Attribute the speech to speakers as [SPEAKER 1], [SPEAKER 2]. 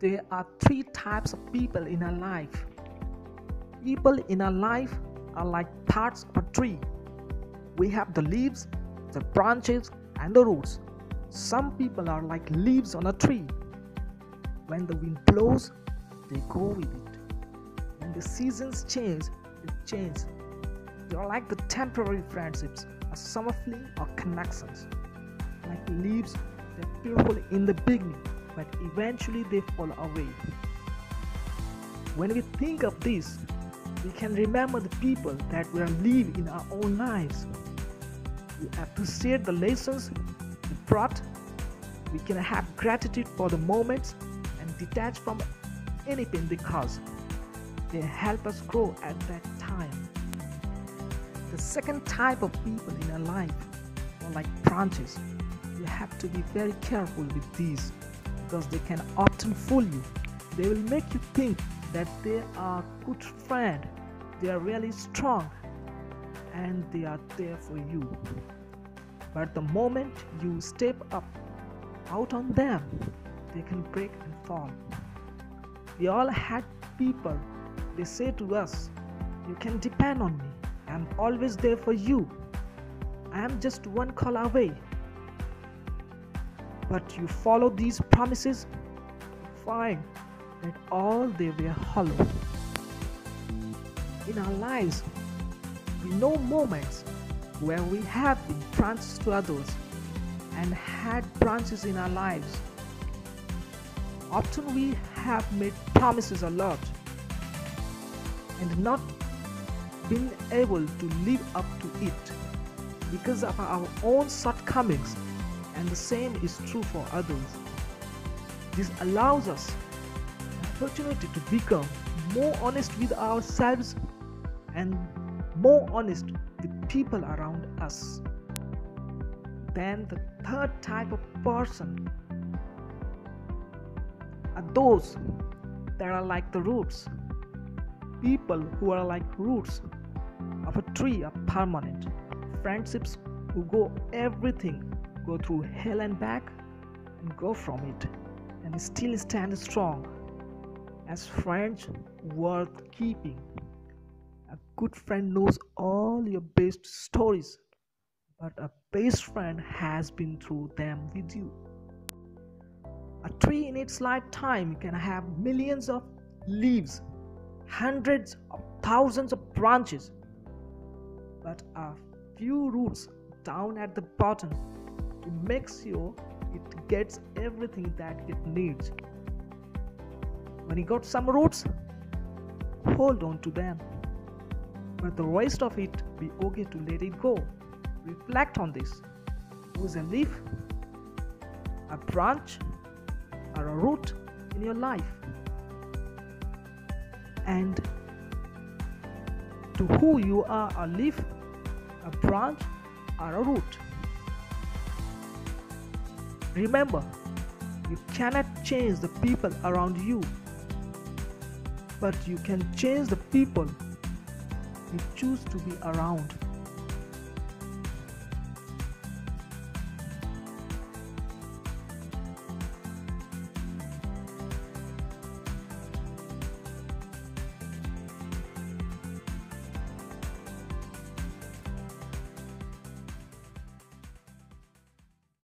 [SPEAKER 1] there are three types of people in our life. People in our life are like parts of a tree. We have the leaves, the branches, and the roots. Some people are like leaves on a tree. When the wind blows, they go with it. When the seasons change, they change. They are like the temporary friendships, a summer fling or connections. Like leaves, they're beautiful in the beginning, but eventually they fall away. When we think of this, we can remember the people that we are living in our own lives. We appreciate the lessons they brought. We can have gratitude for the moments and detach from any because they help us grow at that time. The second type of people in our life are like branches. You have to be very careful with these because they can often fool you. They will make you think that they are good friend. They are really strong and they are there for you. But the moment you step up out on them, they can break and fall. We all had people, they say to us, You can depend on me. I'm always there for you. I am just one call away. But you follow these promises, you find that all they were hollow. In our lives, we know moments where we have been branches to others and had branches in our lives. Often we have made promises a lot and not been able to live up to it because of our own shortcomings, and the same is true for others. This allows us an opportunity to become more honest with ourselves and more honest with people around us. Then, the third type of person are those that are like the roots. People who are like roots of a tree are permanent. Friendships who go everything, go through hell and back, and go from it, and still stand strong. As friends worth keeping. A good friend knows all your best stories, but a best friend has been through them with you. A tree in its lifetime can have millions of leaves, hundreds of thousands of branches, but a few roots down at the bottom to make sure it gets everything that it needs. When you got some roots, hold on to them. But the rest of it, be okay to let it go. Reflect on this. Who's a leaf, a branch, or a root in your life? And to who you are a leaf, a branch, or a root. Remember, you cannot change the people around you, but you can change the people you choose to be around.